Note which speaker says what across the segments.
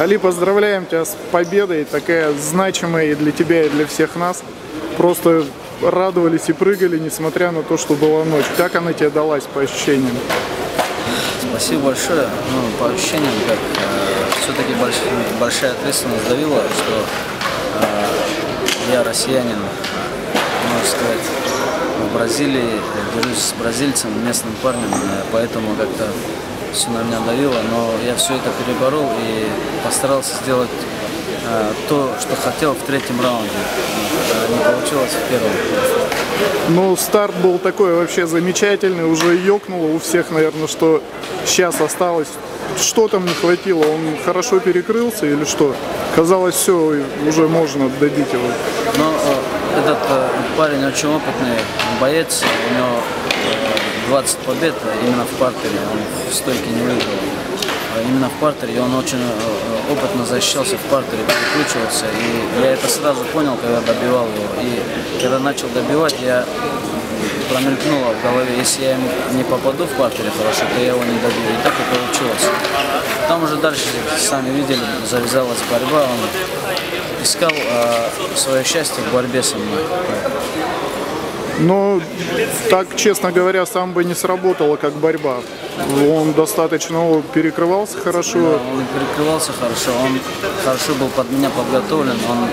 Speaker 1: Али, поздравляем тебя с победой, такая значимая и для тебя, и для всех нас. Просто радовались и прыгали, несмотря на то, что была ночь. Как она тебе далась по ощущениям?
Speaker 2: Спасибо большое. Ну, по ощущениям, как э, все-таки больш, большая ответственность давила, что э, я россиянин, можно сказать, в Бразилии, держусь с бразильцем, местным парнем, э, поэтому как-то все на меня давило, но я все это переборол и постарался сделать э, то, что хотел в третьем раунде. Не получилось в первом.
Speaker 1: Ну, старт был такой вообще замечательный, уже ёкнуло у всех, наверное, что сейчас осталось. Что там не хватило? Он хорошо перекрылся или что? Казалось, все, уже можно добить его.
Speaker 2: Но э, этот э, парень очень опытный боец, у него э, 20 побед именно в партере, он в стойке не выиграл. А Именно в партере, и он очень э, опытно защищался в партере, перекручивался, и я это сразу понял, когда добивал его. И когда начал добивать, я промелькнуло в голове, если я ему не попаду в партере хорошо, то я его не добью. И так и получилось. Там уже дальше, сами видели, завязалась борьба, он искал э, свое счастье в борьбе со мной.
Speaker 1: Но так, честно говоря, сам бы не сработало как борьба. Он достаточно ну, перекрывался
Speaker 2: Да,
Speaker 1: хорошо.
Speaker 2: он перекрывался хорошо, он хорошо был под меня подготовлен, он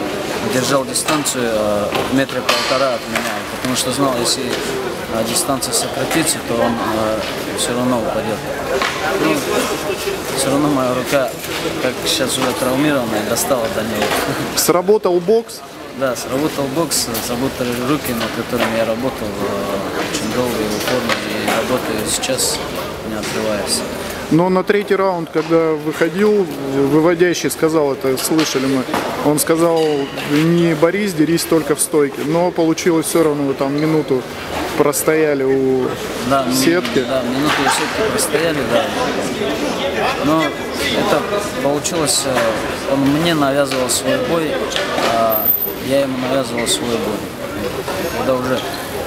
Speaker 2: держал дистанцию э, в метре полтора от меня, потому что знал, если э, дистанция сократится, то он все равно упадет. Ну, все равно моя рука, как сейчас уже травмированная, достала до него.
Speaker 1: Сработал бокс.
Speaker 2: Да, сработал бокс, сработали руки, над которыми я работал э, очень долго и упорно, и работаю сейчас, не отрываясь.
Speaker 1: Но на третий раунд, когда выходил, выводящий сказал, это слышали мы, он сказал, не борись, дерись только в стойке. Но получилось все равно, там минуту простояли у
Speaker 2: Да,
Speaker 1: сетки.
Speaker 2: Да, минуту и сетки простояли, да. Но это получилось, э, он мне навязывал свой бой, а я ему навязывал свой бой. Когда уже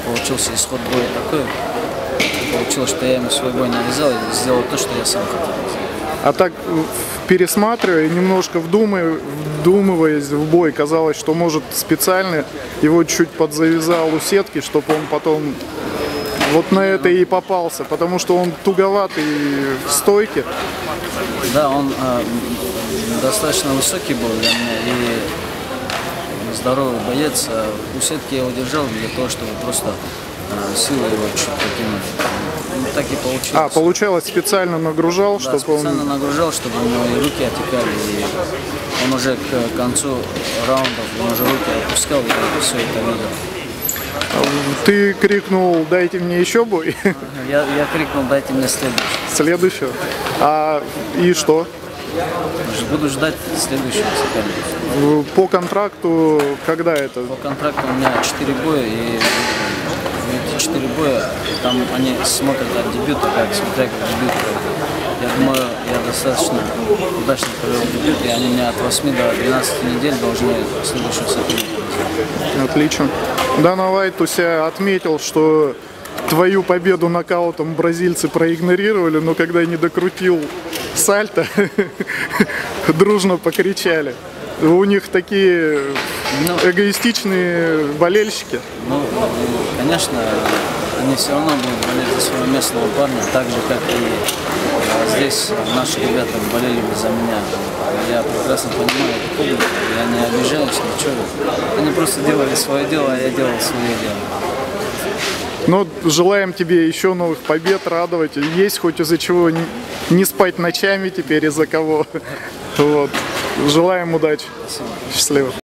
Speaker 2: получился исход боя такой, получилось, что я ему свой бой навязал и сделал то, что я сам хотел.
Speaker 1: А так, пересматривая, немножко вдумывая, вдумываясь в бой, казалось, что может специально его чуть подзавязал у сетки, чтобы он потом вот на это и попался, потому что он туговатый в стойке.
Speaker 2: Да, он э, достаточно высокий был для меня и здоровый боец. А У сетки я его держал для того, чтобы просто э, силы его чуть покинуть. Ну, так и получилось.
Speaker 1: А, получалось, специально нагружал,
Speaker 2: Да,
Speaker 1: чтобы он...
Speaker 2: специально нагружал, чтобы у него и руки отекали, и он уже к концу раундов, он уже руки опускал, и все это видел.
Speaker 1: Ты крикнул, дайте мне еще бой,
Speaker 2: Я, я крикнул, дайте мне следующий.
Speaker 1: следующего. А и что?
Speaker 2: Буду ждать следующего соперника.
Speaker 1: По контракту, когда это?
Speaker 2: По контракту у меня 4 боя, и эти 4 боя, там они смотрят от дебюта, как смотря как дебют. Я думаю, я достаточно удачно провел дебют, и они мне от 8 до 12 недель должны следующего соперника.
Speaker 1: Отлично. Дана Вайт у себя отметил, что твою победу нокаутом бразильцы проигнорировали, но когда не докрутил сальто, дружно покричали. У них такие
Speaker 2: Ну,
Speaker 1: эгоистичные болельщики.
Speaker 2: Ну, конечно, они все равно будут болеть за своего местного парня, так же, как и э, здесь наши ребята болели бы за меня. Я прекрасно понимаю эту публику, я не обижаюсь, ничего. Они просто делали свое дело, а я делал свое дело.
Speaker 1: Но желаем тебе еще новых побед, радовать. Есть хоть из-за чего не- спать ночами теперь, из-за кого. Вот. Желаем удачи. Счастливо.